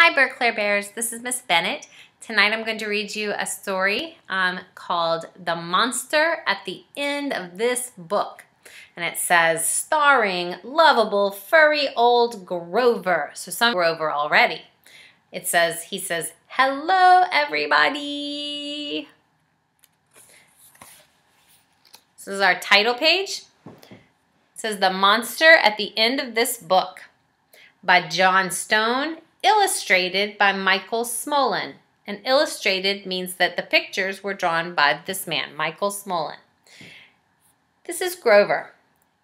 Hi, Berclair Bears. This is Miss Bennett. Tonight I'm going to read you a story um, called The Monster at the End of This Book. And it says, starring lovable furry old Grover. So some Grover already. It says, he says, hello everybody. This is our title page. It says, The Monster at the End of This Book by John Stone illustrated by Michael Smolin. And illustrated means that the pictures were drawn by this man, Michael Smolin. This is Grover.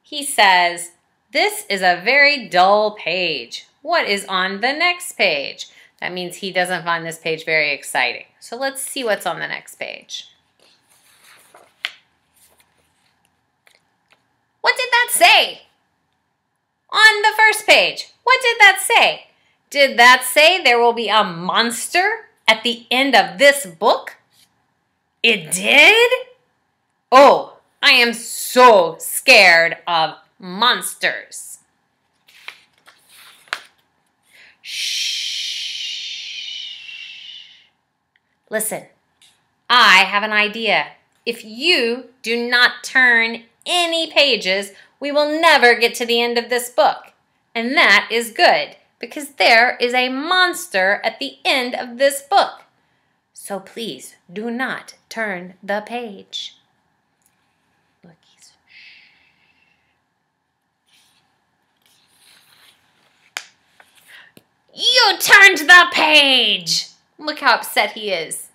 He says, This is a very dull page. What is on the next page? That means he doesn't find this page very exciting. So let's see what's on the next page. What did that say? On the first page, what did that say? Did that say there will be a monster at the end of this book? It did? Oh, I am so scared of monsters. Shh. Listen, I have an idea. If you do not turn any pages, we will never get to the end of this book. And that is good because there is a monster at the end of this book. So please do not turn the page. You turned the page! Look how upset he is.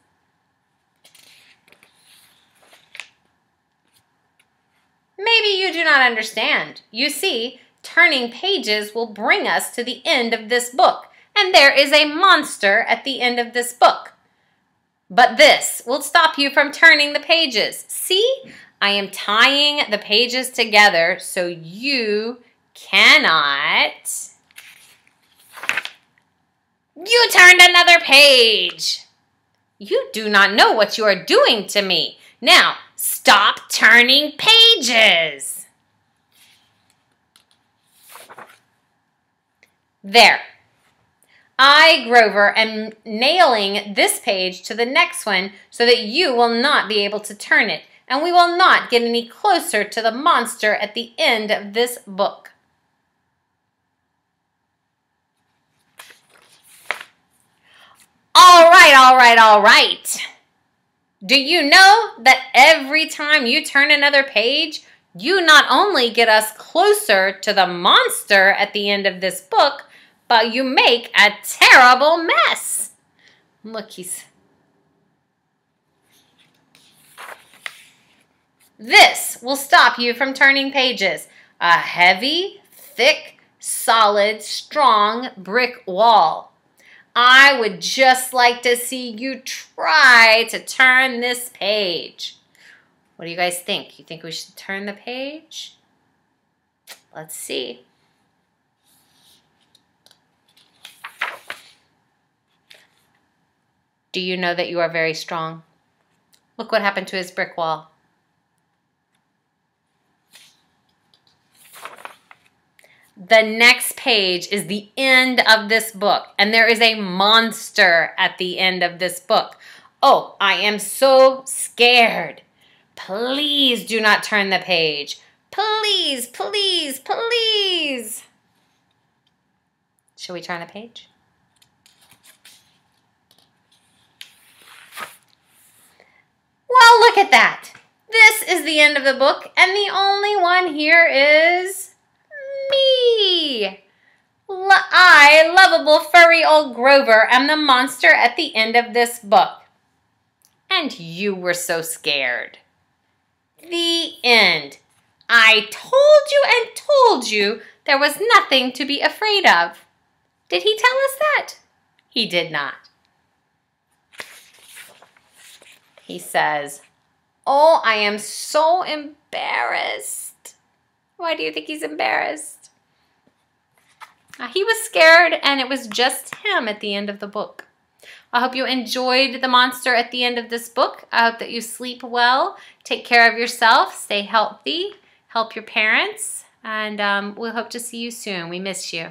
Maybe you do not understand. You see, turning pages will bring us to the end of this book, and there is a monster at the end of this book. But this will stop you from turning the pages. See, I am tying the pages together so you cannot... You turned another page. You do not know what you are doing to me. Now, stop turning pages. There. I, Grover, am nailing this page to the next one so that you will not be able to turn it, and we will not get any closer to the monster at the end of this book. All right, all right, all right. Do you know that every time you turn another page, you not only get us closer to the monster at the end of this book, but you make a terrible mess. Look, he's... This will stop you from turning pages. A heavy, thick, solid, strong brick wall. I would just like to see you try to turn this page. What do you guys think? You think we should turn the page? Let's see. Do you know that you are very strong? Look what happened to his brick wall. The next page is the end of this book, and there is a monster at the end of this book. Oh, I am so scared. Please do not turn the page. Please, please, please. Shall we turn the page? Well, look at that. This is the end of the book, and the only one here is me. I, lovable furry old Grover, am the monster at the end of this book. And you were so scared. End. I told you and told you there was nothing to be afraid of. Did he tell us that? He did not. He says, Oh, I am so embarrassed. Why do you think he's embarrassed? Uh, he was scared and it was just him at the end of the book. I hope you enjoyed the monster at the end of this book. I hope that you sleep well, take care of yourself, stay healthy, help your parents, and um, we'll hope to see you soon. We miss you.